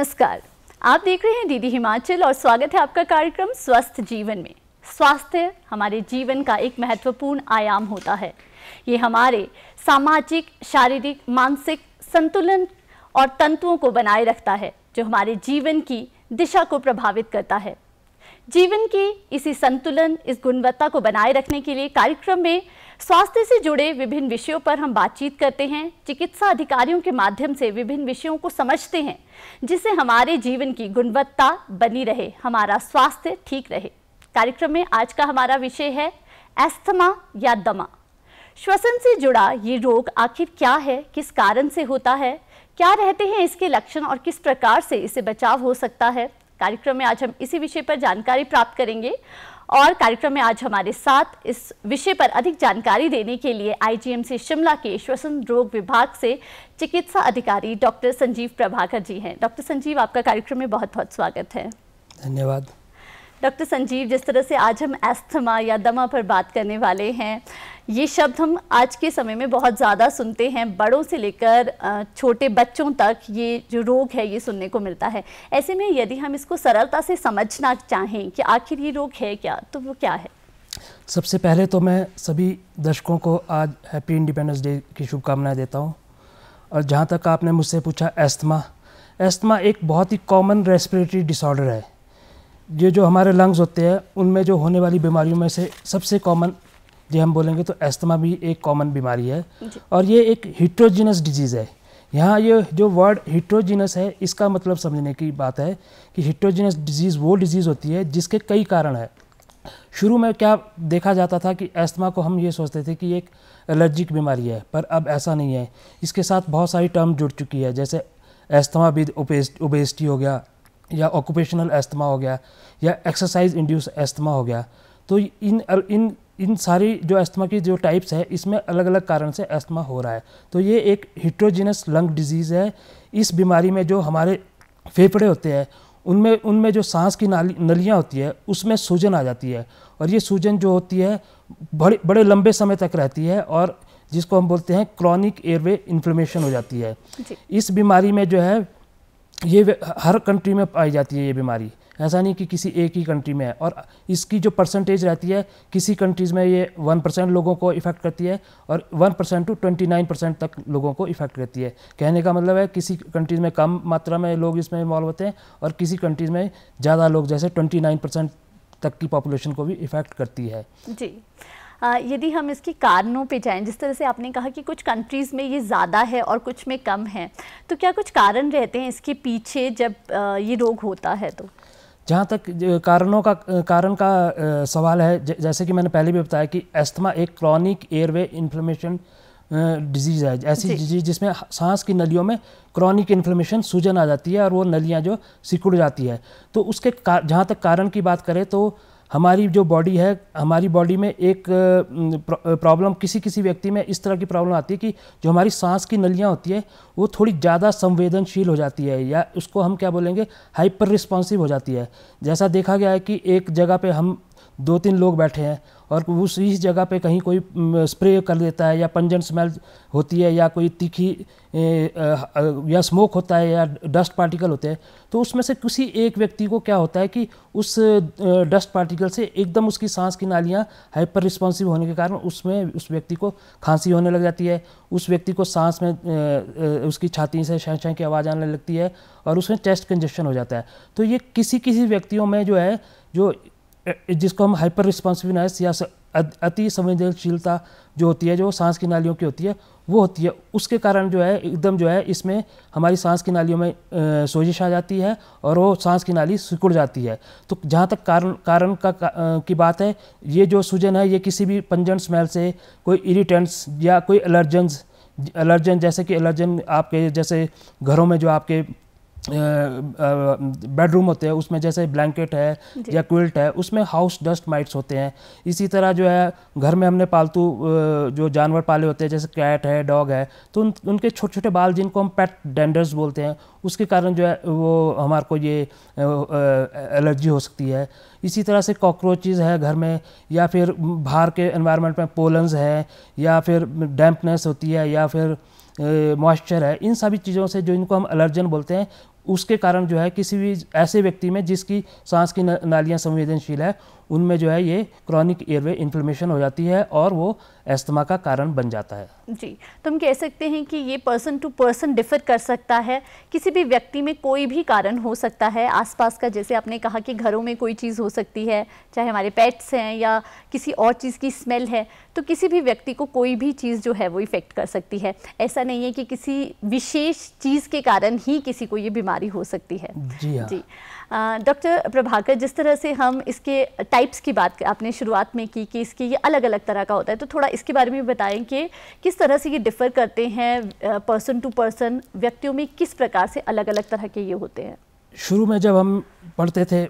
नमस्कार। आप देख रहे हैं डीडी हिमाचल और स्वागत है आपका कार्यक्रम स्वस्थ जीवन में। स्वास्थ्य हमारे जीवन का एक महत्वपूर्ण आयाम होता है। ये हमारे सामाजिक, शारीरिक, मानसिक संतुलन और तंतुओं को बनाए रखता है, जो हमारे जीवन की दिशा को प्रभावित करता है। जीवन की इसी संतुलन, इस गुणवत्ता को बनाए रखने के लिए कार्यक्रम में स्वास्थ्य से जुड़े विभिन्न विषयों पर हम बातचीत करते हैं। चिकित्सा अधिकारियों के माध्यम से विभिन्न विषयों को समझते हैं, जिससे हमारे जीवन की गुणवत्ता बनी रहे, हमारा स्वास्थ्य ठीक रहे। कार्यक्रम में आज का हमारा विषय है, एस्थमा या दमा। श्वसन से जुड़ा ये रोग आखिर क्या है, किस कारण से होता है, क्या रहते हैं इसके लक्षण और किस प्रकार से इसे बचाव हो सकता है? कार्यक्रम में आज हम इसी विषय पर जानकारी प्राप्त करेंगे और कार्यक्रम में आज हमारे साथ इस विषय पर अधिक जानकारी देने के लिए आईजीएमसी शिमला के श्वसन रोग विभाग से चिकित्सा अधिकारी डॉक्टर संजीव प्रभाकर जी हैं। डॉक्टर संजीव, आपका कार्यक्रम में बहुत बहुत स्वागत है। धन्यवाद। डॉक्टर संजीव, जिस तरह से आज हम एस्थमा या दमा पर बात करने वाले हैं, ये शब्द हम आज के समय में बहुत ज़्यादा सुनते हैं। बड़ों से लेकर छोटे बच्चों तक ये जो रोग है, ये सुनने को मिलता है। ऐसे में यदि हम इसको सरलता से समझना चाहें कि आखिर ये रोग है क्या तो वो क्या है? सबसे पहले तो मैं सभी दर्शकों को आज हैप्पी इंडिपेंडेंस डे की शुभकामनाएँ देता हूँ। और जहाँ तक आपने मुझसे पूछा एस्थमा एस्थमा एक बहुत ही कॉमन रेस्पिरेटरी डिसऑर्डर है। ये जो हमारे लंग्स होते हैं उनमें जो होने वाली बीमारियों में से सबसे कॉमन जो हम बोलेंगे तो एस्थमा भी एक कॉमन बीमारी है। और ये एक हिट्रोजिनस डिज़ीज़ है। यहाँ ये जो वर्ड हिट्रोजिनस है इसका मतलब समझने की बात है कि हिट्रोजिनस डिज़ीज़ वो डिज़ीज़ होती है जिसके कई कारण है। शुरू में क्या देखा जाता था कि एस्थमा को हम ये सोचते थे कि एक एलर्जिक बीमारी है पर अब ऐसा नहीं है। इसके साथ बहुत सारी टर्म जुड़ चुकी है जैसे एस्थमा विद ओबेसिटी हो गया या ऑक्यूपेशनल एस्थमा हो गया या एक्सरसाइज इंड्यूस एस्थमा हो गया तो इन इन इन सारी जो एस्थमा की जो टाइप्स है इसमें अलग अलग कारण से एस्थमा हो रहा है। तो ये एक हिट्रोजिनस लंग डिज़ीज़ है। इस बीमारी में जो हमारे फेफड़े होते हैं उनमें उनमें जो सांस की नाली नलियाँ होती है उसमें सूजन आ जाती है। और ये सूजन जो होती है बड़े बड़े लंबे समय तक रहती है और जिसको हम बोलते हैं क्रॉनिक एयरवे इन्फ्लेमेशन हो जाती है। इस बीमारी में जो है ये हर कंट्री में पाई जाती है ये बीमारी। ऐसा नहीं कि किसी एक ही कंट्री में है। और इसकी जो परसेंटेज रहती है, किसी कंट्रीज़ में ये वन परसेंट लोगों को इफ़ेक्ट करती है और one percent to twenty nine percent तक लोगों को इफ़ेक्ट करती है। कहने का मतलब है किसी कंट्रीज़ में कम मात्रा में लोग इसमें इन्वॉल्व होते हैं और किसी कंट्रीज़ में ज़्यादा लोग, जैसे ट्वेंटी नाइन परसेंट तक की पॉपुलेशन को भी इफ़ेक्ट करती है। जी। यदि हम इसके कारणों पे जाएँ जिस तरह से आपने कहा कि कुछ कंट्रीज़ में ये ज़्यादा है और कुछ में कम है तो क्या कुछ कारण रहते हैं इसके पीछे जब ये रोग होता है तो? जहाँ तक कारणों का कारण का सवाल है जैसे कि मैंने पहले भी बताया कि एस्थमा एक क्रॉनिक एयरवे इन्फ्लेमेशन डिज़ीज़ है। ऐसी डिज़ीज़ जिसमें सांस की नलियों में क्रॉनिक इन्फ्लेमेशन सूजन आ जाती है और वो नलियाँ जो सिकुड़ जाती है। तो उसके जहाँ तक कारण की बात करें तो हमारी जो बॉडी है, हमारी बॉडी में एक प्रॉब्लम किसी किसी व्यक्ति में इस तरह की प्रॉब्लम आती है कि जो हमारी सांस की नलियाँ होती है, वो थोड़ी ज़्यादा संवेदनशील हो जाती है या उसको हम क्या बोलेंगे हाइपर रिस्पॉन्सिव हो जाती है। जैसा देखा गया है कि एक जगह पे हम दो तीन लोग बैठे हैं और उस, इस जगह पे कहीं कोई स्प्रे कर देता है या पंजन स्मेल होती है या कोई तीखी या स्मोक होता है या डस्ट पार्टिकल होते हैं तो उसमें से किसी एक व्यक्ति को क्या होता है कि उस डस्ट पार्टिकल से एकदम उसकी सांस की नालियाँ हाइपर रिस्पॉन्सिव होने के कारण उसमें, उस व्यक्ति को खांसी होने लग जाती है, उस व्यक्ति को सांस में उसकी छाती से शह की आवाज़ आने लगती है और उसमें चेस्ट कंजेशन हो जाता है। तो ये किसी किसी व्यक्तियों में जो है, जो जिसको हम हाइपर रिस्पॉन्सिवनेस या अति संवेदनशीलता जो होती है जो सांस की नालियों की होती है वो होती है। उसके कारण जो है एकदम जो है इसमें हमारी सांस की नालियों में सोजिश आ जाती है और वो सांस की नाली सिकुड़ जाती है। तो जहाँ तक कारण कारण का, का की बात है ये जो सूजन है ये किसी भी पंजन स्मेल से कोई इरिटेंट्स या कोई एलर्जेंस एलर्जन जैसे कि एलर्जन आपके जैसे घरों में जो आपके बेडरूम होते हैं उसमें जैसे ब्लैंकेट है या क्विल्ट है उसमें हाउस डस्ट माइट्स होते हैं। इसी तरह जो है घर में हमने पालतू जो जानवर पाले होते हैं जैसे कैट है डॉग है तो उन, उनके छोटे छोटे बाल जिनको हम पेट डेंडर्स बोलते हैं उसके कारण जो है वो हमारे को ये एलर्जी हो सकती है। इसी तरह से कॉकरोचेज़ है घर में या फिर बाहर के एनवायरनमेंट में पोलन्स है या फिर डैम्पनेस होती है या फिर मॉइस्चर है इन सभी चीज़ों से जो इनको हम एलर्जन बोलते हैं उसके कारण जो है किसी भी ऐसे व्यक्ति में जिसकी सांस की नालियाँ संवेदनशील है, उनमें जो है ये क्रॉनिक एयरवे इन्फ्लेमेशन हो जाती है और वो एस्थमा का कारण बन जाता है। जी तो हम कह सकते हैं कि ये पर्सन टू पर्सन डिफर कर सकता है। किसी भी व्यक्ति में कोई भी कारण हो सकता है। आसपास का जैसे आपने कहा कि घरों में कोई चीज़ हो सकती है चाहे हमारे पेट्स हैं या किसी और चीज़ की स्मेल है तो किसी भी व्यक्ति को कोई भी चीज़ जो है वो इफ़ेक्ट कर सकती है। ऐसा नहीं है कि किसी विशेष चीज़ के कारण ही किसी को ये बीमारी हो सकती है। जी हाँ। जी। डॉक्टर प्रभाकर जिस तरह से हम इसके टाइप्स की बात आपने शुरुआत में की कि इसके ये अलग अलग तरह का होता है तो थोड़ा इसके बारे में बताएँ कि किस तरह से ये डिफ़र करते हैं पर्सन टू पर्सन व्यक्तियों में किस प्रकार से अलग अलग तरह के ये होते हैं? शुरू में जब हम पढ़ते थे,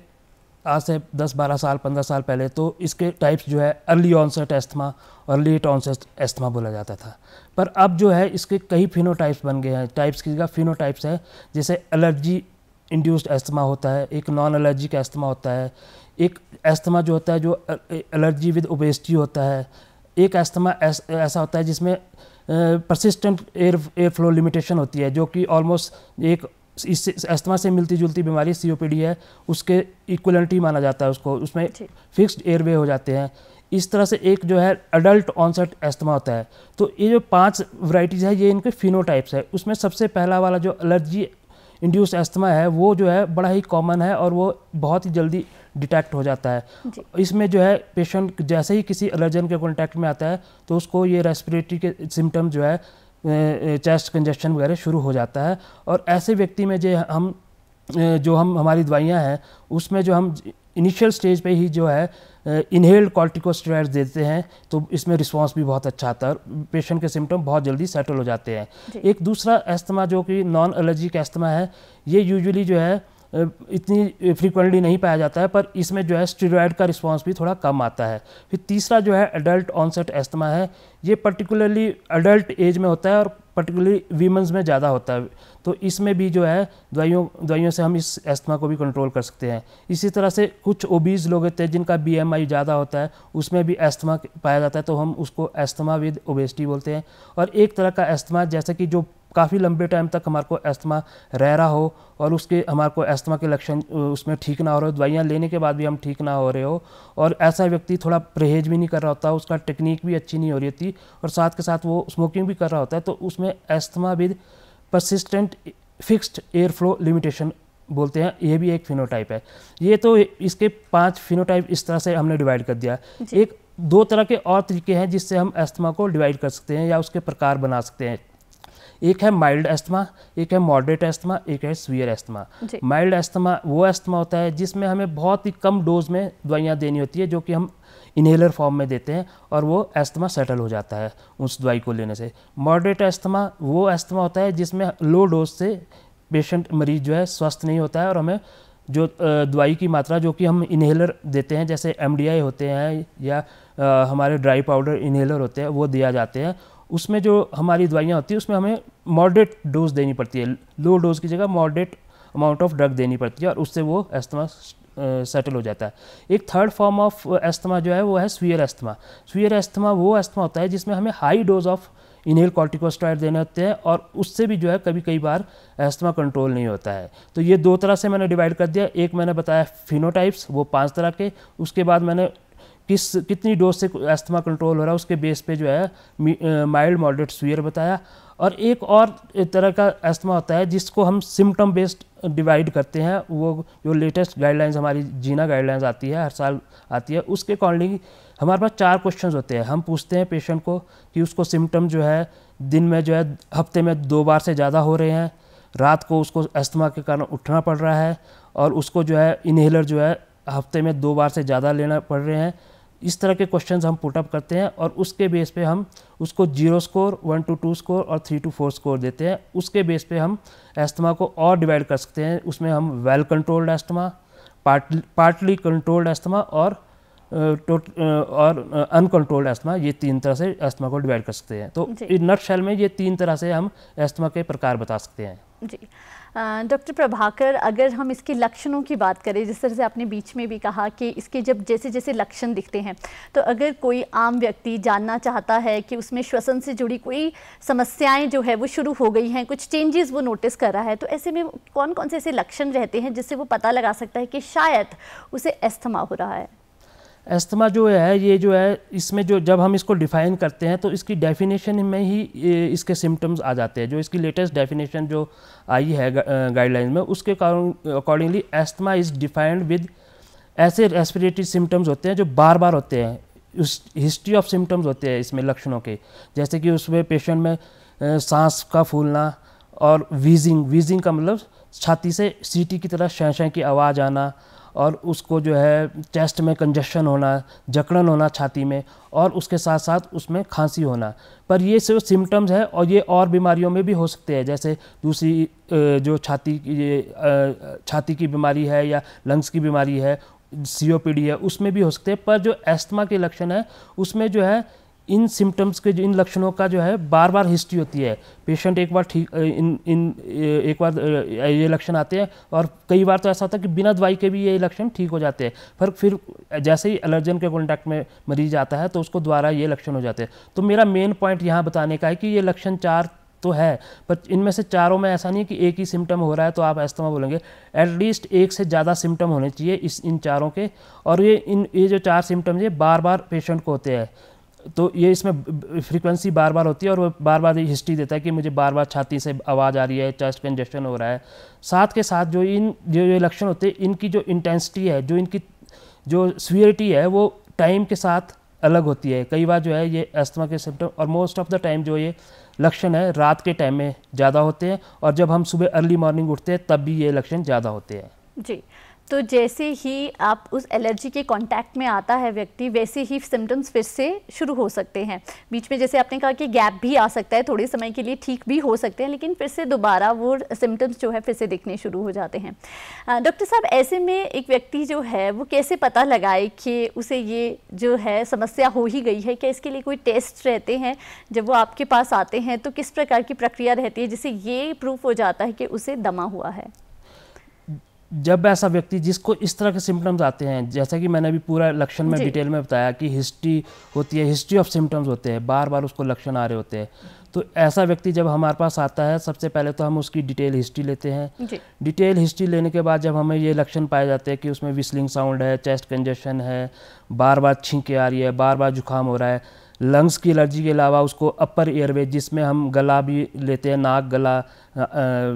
आज से 10-12 साल 15 साल पहले तो इसके टाइप्स जो है अर्ली ऑनसेट एस्थमा और लेट ऑनसेट एस्थमा बोला जाता था। पर अब जो है, इसके कई फिनोटाइप्स बन गए हैं। टाइप्स की जगह फिनोटाइप्स है, जैसे एलर्जी इंड्यूस्ड एस्थमा होता है, एक नॉन एलर्जी का एस्थमा होता है, एक एस्थमा जो होता है, जो एलर्जी विद ओबेसिटी होता है एक एस्थमा ऐसा होता है जिसमें persistent air air flow limitation होती है जो कि ऑलमोस्ट एक इस एस्थमा से मिलती जुलती बीमारी सीओपीडी है उसके इक्वलेंटी माना जाता है उसको उसमें फिक्स्ड एयरवे हो जाते हैं। इस तरह से एक जो है अडल्ट ऑनसेट एस्थमा होता है। तो ये जो पाँच वैरायटीज़ है ये इनके फिनोटाइप्स है। उसमें सबसे पहला वाला जो एलर्जी इंड्यूस एस्थमा है वो जो है बड़ा ही कॉमन है और वो बहुत ही जल्दी डिटेक्ट हो जाता है। इसमें जो है पेशेंट जैसे ही किसी एलर्जन के कॉन्टैक्ट में आता है तो उसको ये रेस्पिरेटरी के सिम्टम जो है चेस्ट कंजेशन वगैरह शुरू हो जाता है। और ऐसे व्यक्ति में जो हम जो हम हमारी दवाइयाँ हैं उसमें जो हम इनिशियल स्टेज पे ही जो है इनहेल्ड कॉर्टिकोस्टेरॉइड देते हैं तो इसमें रिस्पांस भी बहुत अच्छा आता है पेशेंट के सिम्टम बहुत जल्दी सेटल हो जाते हैं। एक दूसरा एस्थमा जो कि नॉन एलर्जिक एस्थमा है ये यूजुअली जो है इतनी फ्रीक्वेंटली नहीं पाया जाता है, पर इसमें जो है स्टीरॉयड का रिस्पांस भी थोड़ा कम आता है। फिर तीसरा जो है एडल्ट ऑनसेट एस्थमा है, ये पर्टिकुलरली एडल्ट एज में होता है और पर्टिकुलरली वीमेंस में ज़्यादा होता है। तो इसमें भी जो है दवाइयों दवाइयों से हम इस एस्थमा को भी कंट्रोल कर सकते हैं। इसी तरह से कुछ ओबीज लोग होते हैं जिनका बीएमआई ज़्यादा होता है, उसमें भी एस्थमा पाया जाता है तो हम उसको एस्थमा विद ओबेसिटी बोलते हैं। और एक तरह का एस्थमा जैसे कि जो काफ़ी लंबे टाइम तक हमारे को एस्थमा रह रहा हो और उसके हमारे को एस्थमा के लक्षण उसमें ठीक ना हो रहे हो दवाइयाँ लेने के बाद भी हम ठीक ना हो रहे हो और ऐसा व्यक्ति थोड़ा परहेज भी नहीं कर रहा होता उसका टेक्निक भी अच्छी नहीं हो रही होती और साथ के साथ वो स्मोकिंग भी कर रहा होता है तो उसमें asthma with persistent fixed airflow limitation बोलते हैं ये भी एक फिनोटाइप है। ये तो इसके पाँच फिनोटाइप इस तरह से हमने डिवाइड कर दिया। एक दो तरह के और तरीके हैं जिससे हम एस्थमा को डिवाइड कर सकते हैं या उसके प्रकार बना सकते हैं। एक है माइल्ड एस्थमा एक है मॉडरेट एस्थमा एक है स्वीयर एस्थमा माइल्ड एस्थमा वो एस्थमा होता है जिसमें हमें बहुत ही कम डोज में दवाइयाँ देनी होती है जो कि हम इनहेलर फॉर्म में देते हैं और वो एस्थमा सेटल हो जाता है उस दवाई को लेने से। मॉडरेट एस्थमा वो एस्थमा होता है जिसमें लो डोज से पेशेंट मरीज़ जो है स्वस्थ नहीं होता है और हमें जो दवाई की मात्रा जो कि हम इनहेलर देते हैं जैसे एमडीआई होते हैं या हमारे ड्राई पाउडर इनहेलर होते हैं वो दिया जाते हैं उसमें जो हमारी दवाइयाँ होती हैं, उसमें हमें मॉडरेट डोज देनी पड़ती है। लो डोज की जगह मॉडरेट अमाउंट ऑफ़ ड्रग देनी पड़ती है और उससे वो एस्थमा सेटल हो जाता है। एक थर्ड फॉर्म ऑफ़ एस्थमा जो है, वो है स्वीयर एस्थमा स्वीयर एस्थमा वो एस्थमा होता है जिसमें हमें high dose of inhale corticosteroid देने होते हैं और उससे भी जो है कभी कई बार एस्थमा कंट्रोल नहीं होता है। तो ये दो तरह से मैंने डिवाइड कर दिया। एक मैंने बताया फिनोटाइप्स वो पाँच तरह के, उसके बाद मैंने किस, कितनी डोज से एस्थमा कंट्रोल हो रहा है, उसके बेस पे जो है माइल्ड मॉडरेट स्वीयर बताया। और एक और तरह का एस्थमा होता है, जिसको हम सिम्टम बेस्ड डिवाइड करते हैं, वो, जो लेटेस्ट गाइडलाइंस, हमारी जीना गाइडलाइंस आती है, हर साल आती है, उसके अकॉर्डिंग हमारे पास चार क्वेश्चंस होते हैं। हम पूछते हैं पेशेंट को कि उसको सिम्टम जो है, दिन में जो है, हफ़्ते में दो बार से ज़्यादा हो रहे हैं, रात को उसको एस्थमा के कारण उठना पड़ रहा है, और उसको जो है, इनहेलर जो है, हफ़्ते में दो बार से ज़्यादा लेना पड़ रहे हैं इस तरह के क्वेश्चंस हम पुटअप करते हैं और उसके बेस पे हम उसको zero score one two two score और थ्री टू फोर स्कोर देते हैं। उसके बेस पे हम एस्थमा को और डिवाइड कर सकते हैं। उसमें हम well controlled asthma partly partly controlled asthma और टोट और अनकंट्रोल्ड एस्थमा ये तीन तरह से एस्थमा को डिवाइड कर सकते हैं। तो नट शेल में ये तीन तरह से हम एस्थमा के प्रकार बता सकते हैं। जी। डॉक्टर प्रभाकर, अगर हम इसके लक्षणों की बात करें, जिस तरह से आपने बीच में भी कहा कि इसके जब जैसे जैसे लक्षण दिखते हैं तो अगर कोई आम व्यक्ति जानना चाहता है कि उसमें श्वसन से जुड़ी कोई समस्याएँ जो है वो शुरू हो गई हैं, कुछ चेंजेस वो नोटिस कर रहा है तो ऐसे में कौन कौन से ऐसे लक्षण रहते हैं जिससे वो पता लगा सकता है कि शायद उसे एस्थमा हो रहा है? एस्थमा जो है, ये जो है, इसमें जो, जब हम इसको डिफाइन करते हैं तो इसकी डेफिनेशन में ही इसके सिम्टम्स आ जाते हैं। जो इसकी लेटेस्ट डेफिनेशन जो आई है गाइडलाइन में, उसके कारण accordingly asthma is defined with ऐसे रेस्पिरेटरी सिम्टम्स होते हैं, जो बार बार होते हैं। उस हिस्ट्री ऑफ़ सिम्टम्स होते हैं इसमें लक्षणों के। जैसे कि उसमें पेशेंट में सांस का फूलना और वीजिंग वीजिंग का मतलब छाती से सीटी की तरह शह की आवाज़ आना और उसको जो है चेस्ट में कंजशन होना, जकड़न होना छाती में और उसके साथ साथ उसमें खांसी होना। पर ये सिर्फ़ सिम्टम्स है और ये और बीमारियों में भी हो सकते हैं। जैसे दूसरी जो छाती ये छाती की बीमारी है या लंग्स की बीमारी है सीओपीडी है, उसमें भी हो सकते हैं। पर जो एस्थमा के लक्षण है, उसमें जो है इन सिम्टम्स के जो इन लक्षणों का जो है बार बार हिस्ट्री होती है। पेशेंट एक बार ठीक इन इन, एक बार ये लक्षण आते हैं और कई बार तो ऐसा होता है कि बिना दवाई के भी ये लक्षण ठीक हो जाते हैं। पर फिर जैसे ही एलर्जन के कॉन्टैक्ट में मरीज़ आता है तो उसको द्वारा ये लक्षण हो जाते हैं। तो मेरा मेन पॉइंट यहाँ बताने का है कि ये लक्षण चार तो है, पर इनमें से चारों में ऐसा नहीं कि एक ही सिम्टम हो रहा है तो आप एस्थमा बोलेंगे। एटलीस्ट एक से ज़्यादा सिम्टम होने चाहिए इस, इन चारों के। और ये, इन, ये जो चार सिम्टम ये बार बार पेशेंट को होते हैं। तो ये इसमें फ्रीक्वेंसी बार बार होती है और वो बार बार हिस्ट्री देता है कि मुझे बार बार छाती से आवाज़ आ रही है चेस्ट कंजेशन हो रहा है। साथ के साथ जो इन, जो ये लक्षण होते हैं, इनकी जो इंटेंसिटी है, जो इनकी, जो स्वीयरिटी है, वो टाइम के साथ अलग होती है। कई बार जो है ये अस्थमा के सिम्टम और मोस्ट ऑफ़ द टाइम जो ये लक्षण है, रात के टाइम में ज़्यादा होते हैं और जब हम सुबह अर्ली मॉर्निंग उठते हैं, तब भी ये लक्षण ज़्यादा होते हैं। जी। तो जैसे ही आप उस एलर्जी के कांटेक्ट में आता है व्यक्ति, वैसे ही सिम्टम्स फिर से शुरू हो सकते हैं। बीच में जैसे आपने कहा कि गैप भी आ सकता है, थोड़े समय के लिए ठीक भी हो सकते हैं, लेकिन फिर से दोबारा वो सिम्टम्स जो है फिर से दिखने शुरू हो जाते हैं। डॉक्टर साहब, ऐसे में एक व्यक्ति जो है, वो कैसे पता लगाए कि उसे ये जो है समस्या हो ही गई है? क्या इसके लिए कोई टेस्ट रहते हैं? जब वो आपके पास आते हैं तो किस प्रकार की प्रक्रिया रहती है जिससे ये प्रूफ हो जाता है कि उसे दमा हुआ है? जब ऐसा व्यक्ति जिसको इस तरह के सिम्टम्स आते हैं जैसा कि मैंने अभी पूरा लक्षण में डिटेल में बताया कि हिस्ट्री होती है हिस्ट्री ऑफ़ सिम्टम्स होते हैं बार बार उसको लक्षण आ रहे होते हैं। तो ऐसा व्यक्ति जब हमारे पास आता है सबसे पहले तो हम उसकी डिटेल हिस्ट्री लेते हैं। डिटेल हिस्ट्री लेने के बाद जब हमें ये लक्षण पाए जाते हैं कि उसमें विस्लिंग साउंड है चेस्ट कंजेशन है बार बार छींके आ रही है बार बार जुकाम हो रहा है लंग्स की एलर्जी के अलावा उसको अपर एयरवे, जिसमें हम गला भी लेते हैं, नाक, गला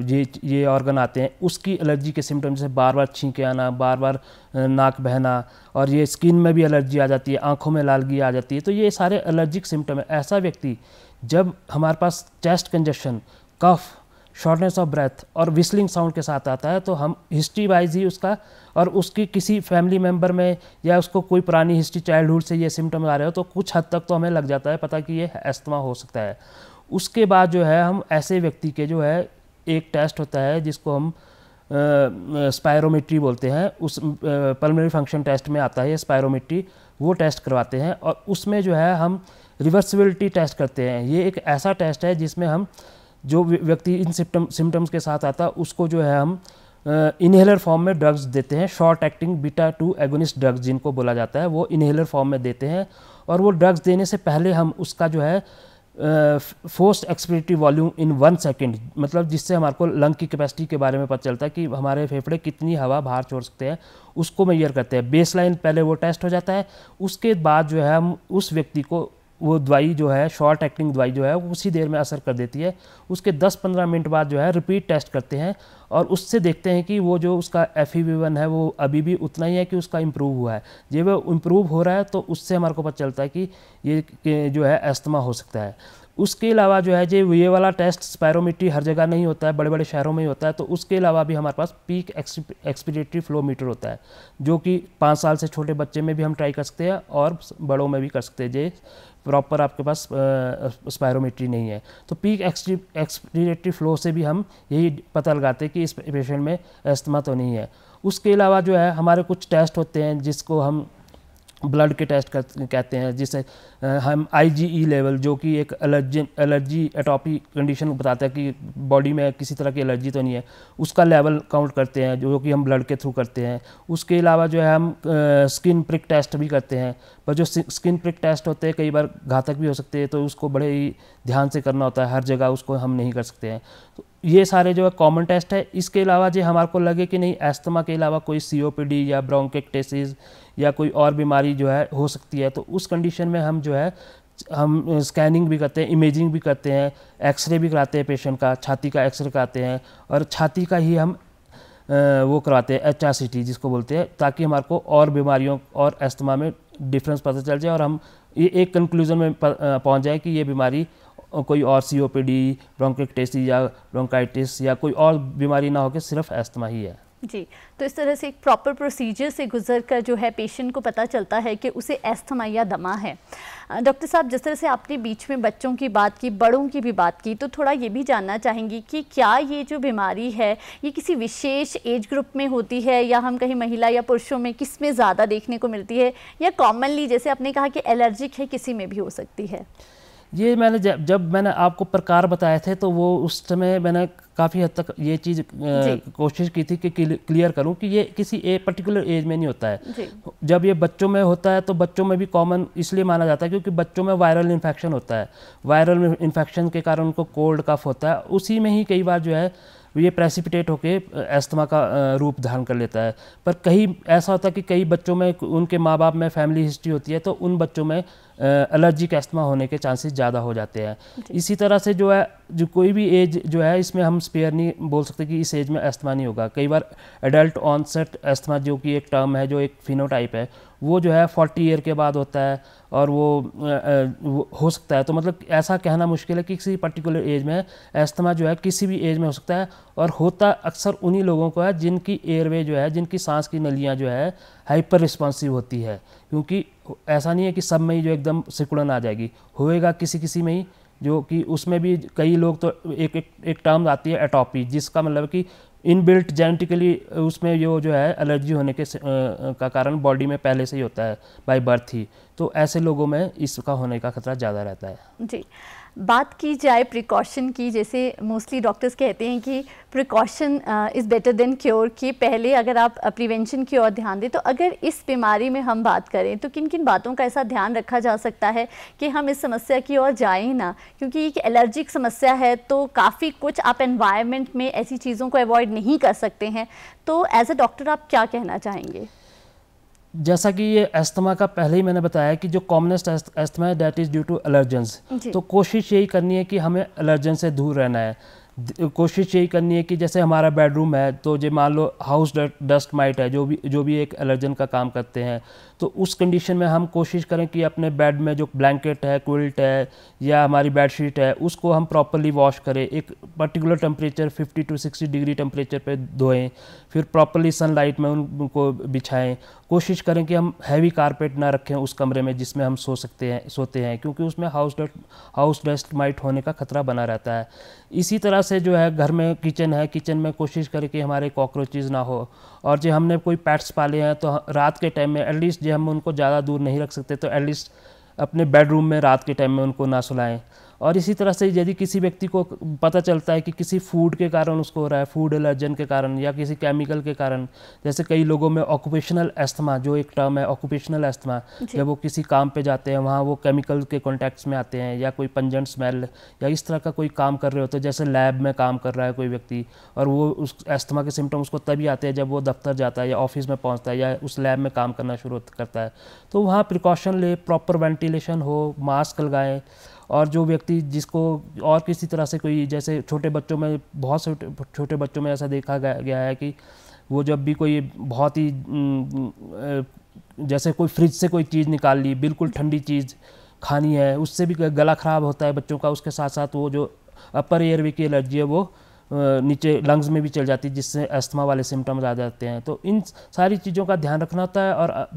ये ये ऑर्गन आते हैं, उसकी एलर्जी के सिम्टम जैसे बार बार छींके आना बार बार नाक बहना और ये स्किन में भी एलर्जी आ जाती है, आँखों में लालगी आ जाती है तो ये सारे एलर्जिक सिम्टम है। ऐसा व्यक्ति जब हमारे पास chest congestion cough shortness of breath और विस्लिंग साउंड के साथ आता है तो हम हिस्ट्री वाइज ही उसका और उसकी किसी फैमिली मेंबर में या उसको कोई पुरानी हिस्ट्री चाइल्डहुड से ये सिम्टम आ रहे हो तो कुछ हद तक तो हमें लग जाता है, पता कि ये एस्थमा हो सकता है। उसके बाद जो है, हम ऐसे व्यक्ति के जो है, एक टेस्ट होता है, जिसको हम स्पायरोमेट्री बोलते हैं, उस पल्मोनरी फ़ंक्शन टेस्ट में आता है स्पायरोमेट्री वो टेस्ट करवाते हैं और उसमें जो है, हम रिवर्सिबिलिटी टेस्ट करते हैं। ये एक ऐसा टेस्ट है जिसमें हम जो व्यक्ति इन सिम्टम, सिम्टम्स के साथ आता है, उसको जो है हम इनहेलर फॉर्म में ड्रग्स देते हैं। Short acting beta two agonist drugs जिनको बोला जाता है, वो इनहेलर फॉर्म में देते हैं। और वो ड्रग्स देने से पहले हम उसका जो है force expiratory volume in one second मतलब जिससे हमारे को लंग की कैपेसिटी के बारे में पता चलता है कि हमारे फेफड़े कितनी हवा बाहर छोड़ सकते हैं, उसको मैयर करते हैं। बेस लाइन पहले वो टेस्ट हो जाता है, उसके बाद जो है हम उस व्यक्ति को वो दवाई जो है शॉर्ट एक्टिंग दवाई जो है, वो उसी देर में असर कर देती है। उसके 10-15 मिनट बाद जो है रिपीट टेस्ट करते हैं और उससे देखते हैं कि वो जो उसका एफ़ वन है, वो अभी भी उतना ही है कि उसका इम्प्रूव हुआ है। जब वो इम्प्रूव हो रहा है तो उससे हमारे को पता चलता है कि ये जो है अस्थमा हो सकता है। उसके अलावा जो है जो, ये वाला टेस्ट स्पायरोमीट्री हर जगह नहीं होता है बड़े बड़े शहरों में ही होता है तो उसके अलावा भी हमारे पास पीक एक्सपीरेटरी फ्लो मीटर होता है, जो कि पाँच साल से छोटे बच्चे में भी हम ट्राई कर सकते हैं और बड़ों में भी कर सकते हैं, जे प्रॉपर आपके पास स्पायरोमेट्री नहीं है। तो पीक एक्सपीरेटरी फ्लो से भी हम यही पता लगाते हैं कि इस पेशेंट में अस्थमा तो नहीं है। उसके अलावा जो है, हमारे कुछ टेस्ट होते हैं जिसको हम ब्लड के टेस्ट कहते हैं, जिसे हम आईजीई लेवल जो कि एक एलर्जी एलर्जी एटॉपी कंडीशन बताता है कि बॉडी में किसी तरह की एलर्जी तो नहीं है, उसका लेवल काउंट करते हैं, जो कि हम ब्लड के थ्रू करते हैं। उसके अलावा जो है हम स्किन प्रिक टेस्ट भी करते हैं, पर जो स्किन प्रिक टेस्ट होते हैं, कई बार घातक भी हो सकते हैं तो उसको बड़े ही ध्यान से करना होता है, हर जगह उसको हम नहीं कर सकते हैं। तो ये सारे जो है कॉमन टेस्ट है। इसके अलावा जो हमारे को लगे कि नहीं एस्थमा के अलावा कोई सीओपीडी या ब्रोंकेक्टेसिस या कोई और बीमारी जो है हो सकती है। तो उस कंडीशन में हम जो है, हम स्कैनिंग भी करते हैं इमेजिंग भी करते हैं एक्सरे भी कराते हैं पेशेंट का, छाती का एक्सरे कराते हैं और छाती का ही हम वो करवाते हैं एच आर सी टी जिसको बोलते हैं, ताकि हमारे को और बीमारियों और एस्थमा में डिफरेंस पता चल जाए और हम, ये एक कंक्लूजन में पहुँच जाए कि ये बीमारी कोई और सी ओ पी डी या ब्रोंकाइटिस या कोई और बीमारी ना हो के सिर्फ़ एस्थमा ही है। जी तो इस तरह से एक प्रॉपर प्रोसीजर से गुजर कर जो है पेशेंट को पता चलता है कि उसे एस्थमा या दमा है। डॉक्टर साहब, जिस तरह से आपने बीच में बच्चों की बात की, बड़ों की भी बात की तो थोड़ा ये भी जानना चाहेंगी कि क्या ये जो बीमारी है, ये किसी विशेष एज ग्रुप में होती है या हम कहीं महिला या पुरुषों में किसमें ज़्यादा देखने को मिलती है? या कॉमनली जैसे आपने कहा कि एलर्जिक है, किसी में भी हो सकती है। ये मैंने जब जब मैंने आपको प्रकार बताए थे तो वो उस समय मैंने काफ़ी हद तक ये चीज़ कोशिश की थी कि क्लियर करूँ कि ये किसी ए पर्टिकुलर एज में नहीं होता है। जब ये बच्चों में होता है तो बच्चों में भी कॉमन इसलिए माना जाता है क्योंकि बच्चों में वायरल इन्फेक्शन होता है। वायरल इन्फेक्शन के कारण उनको कोल्ड कफ होता है। उसी में ही कई बार जो है ये प्रेसिपिटेट होकर एस्थमा का रूप धारण कर लेता है। पर कई ऐसा होता है कि कई बच्चों में उनके माँ बाप में फैमिली हिस्ट्री होती है तो उन बच्चों में एलर्जिक एस्थमा होने के चांसेस ज़्यादा हो जाते हैं। इसी तरह से जो है जो कोई भी एज जो है इसमें हम स्पेयर नहीं बोल सकते कि इस एज में एस्थमा नहीं होगा। कई बार एडल्ट ऑनसेट एस्थमा जो कि एक टर्म है जो एक फिनोटाइप है वो जो है फोर्टी ईयर के बाद होता है और वो, हो सकता है। तो मतलब ऐसा कहना मुश्किल है कि किसी पर्टिकुलर एज में एस्थमा जो है किसी भी एज में हो सकता है और होता अक्सर उन्हीं लोगों को है जिनकी एयरवे जो है जिनकी सांस की नलियाँ जो है हाइपर रिस्पॉन्सिव होती है। क्योंकि ऐसा नहीं है कि सब में ही जो एकदम सिकुड़न आ जाएगी। होएगा किसी किसी में ही जो कि उसमें भी कई लोग तो एक एक, एक टर्म आती है एटॉपी जिसका मतलब कि इनबिल्ट जेनेटिकली उसमें जो जो है, एलर्जी होने के का कारण बॉडी में पहले से ही होता है, बाय बर्थ ही। तो ऐसे लोगों में इसका होने का खतरा ज़्यादा रहता है। जी। बात की जाए प्रिकॉशन की, जैसे मोस्टली डॉक्टर्स कहते हैं कि precaution is better than cure कि पहले अगर आप प्रिवेंशन की ओर ध्यान दें तो अगर इस बीमारी में हम बात करें तो किन किन बातों का ऐसा ध्यान रखा जा सकता है कि हम इस समस्या की ओर जाएँ ना? क्योंकि एक एलर्जिक समस्या है तो काफ़ी कुछ आप एनवायरनमेंट में ऐसी चीज़ों को अवॉइड नहीं कर सकते हैं। तो एज अ डॉक्टर आप क्या कहना चाहेंगे? जैसा कि ये अस्थमा का पहले ही मैंने बताया कि जो कॉमनेस्ट अस्थमा है that is due to allergens तो कोशिश यही करनी है कि हमें एलर्जन से दूर रहना है। कोशिश यही करनी है कि जैसे हमारा बेडरूम है तो जो मान लो हाउस डस्ट माइट है जो भी जो भी एक एलर्जन का काम करते हैं तो उस कंडीशन में हम कोशिश करें कि अपने बेड में जो ब्लैंकेट है क्विल्ट है, या हमारी बेडशीट है, उसको हम प्रॉपरली वॉश करें। एक particular temperature 50 to 60 degree temperature पे धोएँ, फिर प्रॉपरली सनलाइट में उनको बिछाएँ। कोशिश करें कि हम हैवी कारपेट ना रखें उस कमरे में जिसमें हम सो सकते हैं, सोते हैं, क्योंकि उसमें house dust house dust mite होने का खतरा बना रहता है। इसी तरह से जो है, घर में किचन है किचन में कोशिश करें कि हमारे कॉकरोचेज़ ना हो। और जो हमने कोई पैट्स पाले हैं तो रात के टाइम में एटलीस्ट जो हम उनको ज़्यादा दूर नहीं रख सकते तो एटलीस्ट अपने बेडरूम में रात के टाइम में उनको ना सुलाएँ। और इसी तरह से यदि किसी व्यक्ति को पता चलता है कि किसी फ़ूड के कारण उसको हो रहा है फ़ूड एलर्जन के कारण या किसी केमिकल के कारण जैसे कई लोगों में ऑक्यूपेशनल एस्थमा जो एक टर्म है ऑक्यूपेशनल एस्थमा जब वो किसी काम पे जाते हैं वहाँ वो केमिकल के कॉन्टैक्ट्स में आते हैं या कोई पंजन स्मेल या इस तरह का कोई काम कर रहे होते हैं जैसे लैब में काम कर रहा है कोई व्यक्ति और वो उस एस्थमा के सिम्टम उसको तभी आते हैं जब वो दफ्तर जाता है या ऑफ़िस में पहुँचता है या उस लैब में काम करना शुरू करता है। तो वहाँ प्रिकॉशन ले प्रॉपर वेंटिलेशन हो मास्क लगाएँ और जो व्यक्ति जिसको और किसी तरह से कोई, जैसे छोटे बच्चों में, बहुत से छोटे बच्चों में ऐसा देखा गया है कि वो जब भी कोई बहुत ही जैसे कोई फ्रिज से कोई चीज़ निकाल ली, बिल्कुल ठंडी चीज़ खानी है, उससे भी गला ख़राब होता है बच्चों का, उसके साथ साथ वो जो अपर एयरवे की एलर्जी है, वो नीचे लंग्स में भी चल जाती है, जिससे अस्थमा वाले सिम्टम्स आ जाते हैं। तो इन सारी चीज़ों का ध्यान रखना होता है और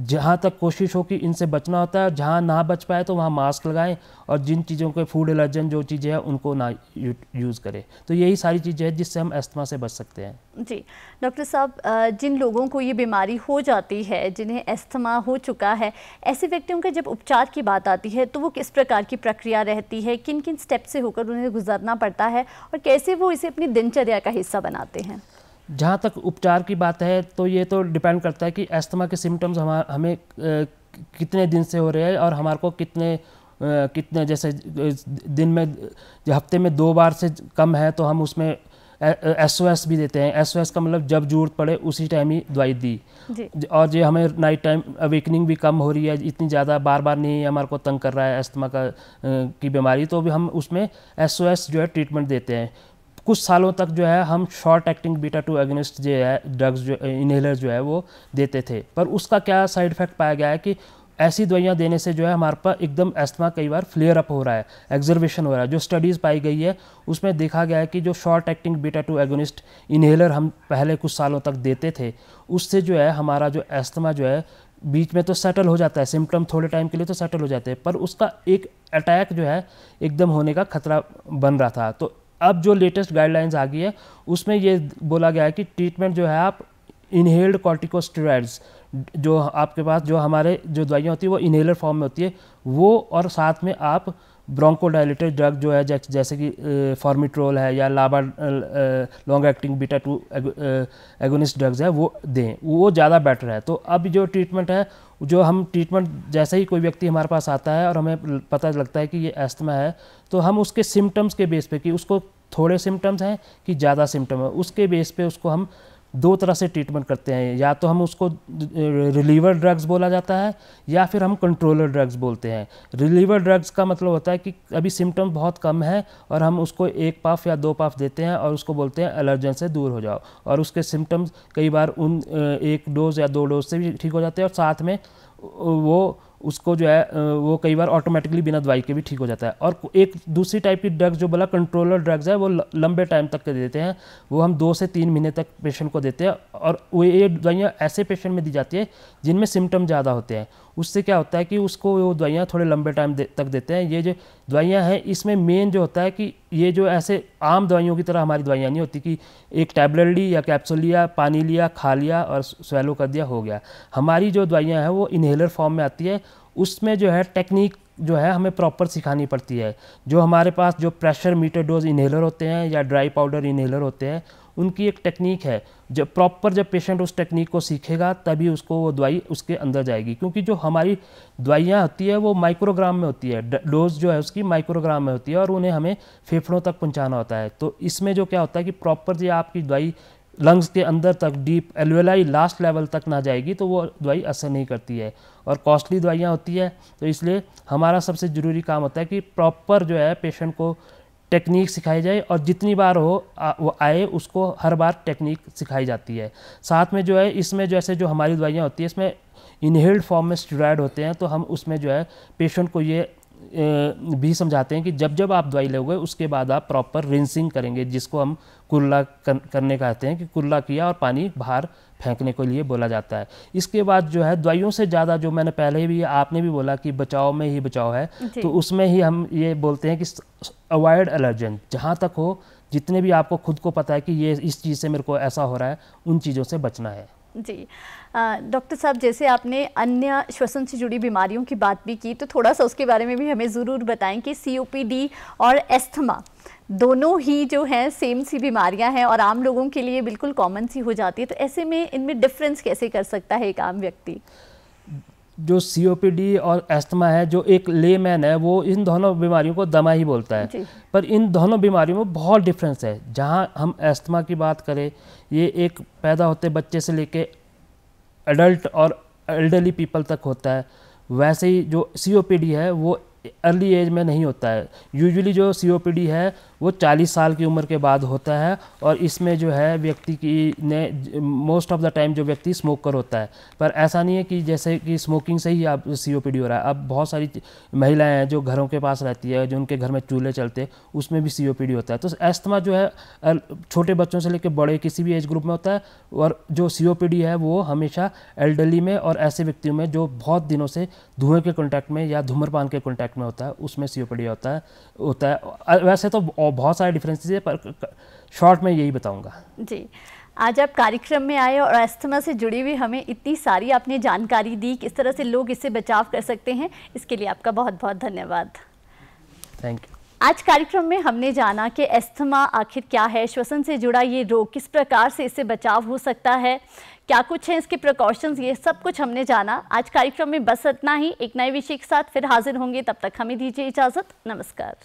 जहाँ तक कोशिश हो कि इनसे बचना होता है, जहाँ ना बच पाए तो वहाँ मास्क लगाएँ और जिन चीज़ों के फ़ूड एलर्जन जो चीज़ें हैं, उनको ना यूज़ करें। तो यही सारी चीज़ें हैं जिससे हम अस्थमा से बच सकते हैं। जी, डॉक्टर साहब जिन लोगों को ये बीमारी हो जाती है, जिन्हें अस्थमा हो चुका है, ऐसे व्यक्तियों के जब उपचार की बात आती है तो वो किस प्रकार की प्रक्रिया रहती है किन किन स्टेप से होकर उन्हें गुजरना पड़ता है, और कैसे वो इसे अपनी दिनचर्या का हिस्सा बनाते हैं? जहाँ तक उपचार की बात है तो ये तो डिपेंड करता है कि अस्थमा के सिम्टम्स हम, हमें कितने दिन से हो रहे हैं, और हमारे को कितने कितने, जैसे दिन में, हफ़्ते में दो बार से कम है तो हम उसमें एस ओ एस भी देते हैं। एस ओ एस का मतलब जब ज़रूरत पड़े उसी टाइम ही दवाई दी। और ये हमें नाइट टाइम अवेकनिंग भी कम हो रही है इतनी ज़्यादा बार बार नहीं हमारे को तंग कर रहा है अस्थमा का की बीमारी तो भी हम उसमें एसओएस जो है ट्रीटमेंट देते हैं। कुछ सालों तक जो है हम short acting beta two agonist जो है ड्रग्स जो इनहेलर जो है वो देते थे। पर उसका क्या साइड इफ़ेक्ट पाया गया है कि ऐसी दवाइयाँ देने से जो है हमारे पास एकदम एस्थमा कई बार फ्लेयर अप हो रहा है एग्जर्वेशन हो रहा है। जो स्टडीज़ पाई गई है, उसमें देखा गया है कि जो short acting beta two agonist inhaler हम पहले कुछ सालों तक देते थे, उससे जो है हमारा जो एस्थमा जो है बीच में तो सेटल हो जाता है सिम्टम थोड़े टाइम के लिए तो सेटल हो जाते हैं, पर उसका एक अटैक जो है एकदम होने का खतरा बन रहा था। तो अब जो लेटेस्ट गाइडलाइंस आ गई है, उसमें ये बोला गया है कि ट्रीटमेंट जो है आप इनहेल्ड कॉर्टिकोस्टेरॉइड्स जो आपके पास जो हमारे जो दवाइयाँ होती है, वो इनहेलर फॉर्म में होती है। वो और साथ में आप ब्रोंकोडाइलेटेड ड्रग जो है, जैसे कि फॉर्मिट्रोल है या LABA long acting beta two agonist drugs है, वो दें। वो ज़्यादा बेटर है। तो अब जो ट्रीटमेंट है, जो हम ट्रीटमेंट जैसे ही कोई व्यक्ति हमारे पास आता है और हमें पता लगता है कि ये एस्थमा है तो हम उसके सिम्टम्स के बेस पे कि उसको थोड़े सिम्टम्स हैं कि ज़्यादा सिम्टम है। उसके बेस पे उसको हम दो तरह से ट्रीटमेंट करते हैं। या तो हम उसको रिलीवर ड्रग्स बोला जाता है, या फिर हम कंट्रोलर ड्रग्स बोलते हैं। रिलीवर ड्रग्स का मतलब होता है कि अभी सिम्टम बहुत कम है और हम उसको एक पाफ या दो पाफ देते हैं और उसको बोलते हैं एलर्जन से दूर हो जाओ। और उसके सिम्टम्स कई बार उन एक डोज या दो डोज से भी ठीक हो जाते हैं और साथ में वो उसको जो है वो कई बार ऑटोमेटिकली बिना दवाई के भी ठीक हो जाता है। और एक दूसरी टाइप की ड्रग्स जो बोला कंट्रोलर ड्रग्स है, वो लंबे टाइम तक के देते हैं। वो हम दो से तीन महीने तक पेशेंट को देते हैं और वो ये दवाइयाँ ऐसे पेशेंट में दी जाती है जिनमें सिम्टम ज़्यादा होते हैं। उससे क्या होता है कि उसको वो दवाइयाँ थोड़े लंबे टाइम दे, तक देते हैं। ये जो दवाइयाँ हैं इसमें मेन जो होता है कि ये जो ऐसे आम दवाइयों की तरह हमारी दवाइयाँ नहीं होती कि एक टैबलेट ली या कैप्सूल लिया पानी लिया खा लिया और स्वेलो कर दिया हो गया। हमारी जो दवाइयाँ हैं वो इन्हेलर फॉर्म में आती है। उसमें जो है टेक्निक जो है हमें प्रॉपर सिखानी पड़ती है। जो हमारे पास जो प्रेशर मीटर डोज इन्हेलर होते हैं या ड्राई पाउडर इन्हेलर होते हैं उनकी एक टेक्निक है। जब प्रॉपर जब पेशेंट उस टेक्निक को सीखेगा, तभी उसको वो दवाई उसके अंदर जाएगी। क्योंकि जो हमारी दवाइयाँ होती है, वो माइक्रोग्राम में होती है। डोज जो है उसकी माइक्रोग्राम में होती है और उन्हें हमें फेफड़ों तक पहुँचाना होता है। तो इसमें जो क्या होता है कि प्रॉपर जो आपकी दवाई लंग्स के अंदर तक डीप एलवेलाई लास्ट लेवल तक ना जाएगी तो वो दवाई असर नहीं करती है। और कॉस्टली दवाइयाँ होती है तो इसलिए हमारा सबसे ज़रूरी काम होता है कि प्रॉपर जो है पेशेंट को टेक्निक सिखाई जाए और जितनी बार हो वो आए उसको हर बार टेक्निक सिखाई जाती है। साथ में जो है इसमें जैसे जो हमारी दवाइयाँ होती है इसमें इनहेल्ड फॉर्म में स्टेरॉयड होते हैं तो हम उसमें जो है पेशेंट को ये भी समझाते हैं कि जब जब आप दवाई लोगे उसके बाद आप प्रॉपर रिंसिंग करेंगे जिसको हम कुल्ला कर, करने कहते हैं कि कुल्ला किया और पानी बाहर फेंकने के लिए बोला जाता है। इसके बाद जो है दवाइयों से ज़्यादा जो मैंने पहले भी आपने भी बोला कि बचाव में ही बचाव है। तो उसमें ही हम ये बोलते हैं कि अवॉइड एलर्जन जहाँ तक हो जितने भी आपको खुद को पता है कि ये इस चीज़ से मेरे को ऐसा हो रहा है उन चीज़ों से बचना है। जी। डॉक्टर साहब जैसे आपने अन्य श्वसन से जुड़ी बीमारियों की बात भी की तो थोड़ा सा उसके बारे में भी हमें ज़रूर बताएँ कि सीओपीडी और एस्थमा दोनों ही जो हैं सेम सी बीमारियाँ हैं और आम लोगों के लिए बिल्कुल कॉमन सी हो जाती है। तो ऐसे में इनमें डिफरेंस कैसे कर सकता है एक आम व्यक्ति? जो सीओपीडी और एस्थमा है जो एक लेमैन है वो इन दोनों बीमारियों को दमा ही बोलता है। पर इन दोनों बीमारियों में बहुत डिफरेंस है। जहाँ हम एस्थमा की बात करें ये एक पैदा होते बच्चे से लेके एडल्ट और एल्डरली पीपल तक होता है। वैसे ही जो सीओपीडी है वो अर्ली एज में नहीं होता है। यूजुअली जो सीओपीडी है वो 40 साल की उम्र के बाद होता है और इसमें जो है व्यक्ति की ने मोस्ट ऑफ़ द टाइम जो व्यक्ति स्मोकर होता है। पर ऐसा नहीं है कि जैसे कि स्मोकिंग से ही आप सी हो रहा है। अब बहुत सारी महिलाएँ हैं जो घरों के पास रहती है, जो उनके घर में चूल्हे चलते उसमें भी सीओपीडी होता है। तो एस्थमा जो है छोटे बच्चों से लेकर बड़े किसी भी एज ग्रुप में होता है और जो सीओपीडी है वो हमेशा एल्डरली में और ऐसे व्यक्तियों में जो बहुत दिनों से धुएँ के कॉन्टैक्ट में या धूम्रपान के कॉन्टैक्ट में होता है, उसमें सीओपीडी होता है होता है। वैसे तो बहुत सारे डिफरेंसेस है पर शॉर्ट में यही बताऊँगा। जी। आज आप कार्यक्रम में आए और अस्थमा से जुड़ी हुई हमें इतनी सारी आपने जानकारी दी किस तरह से लोग इससे बचाव कर सकते हैं। इसके लिए आपका बहुत बहुत धन्यवाद। थैंक यू आज कार्यक्रम में हमने जाना कि एस्थमा आखिर क्या है श्वसन से जुड़ा ये रोग किस प्रकार से इससे बचाव हो सकता है क्या कुछ है इसके प्रिकॉशंस ये सब कुछ हमने जाना। आज कार्यक्रम में बस इतना ही। एक नए विषय के साथ फिर हाजिर होंगे। तब तक हमें दीजिए इजाज़त। नमस्कार।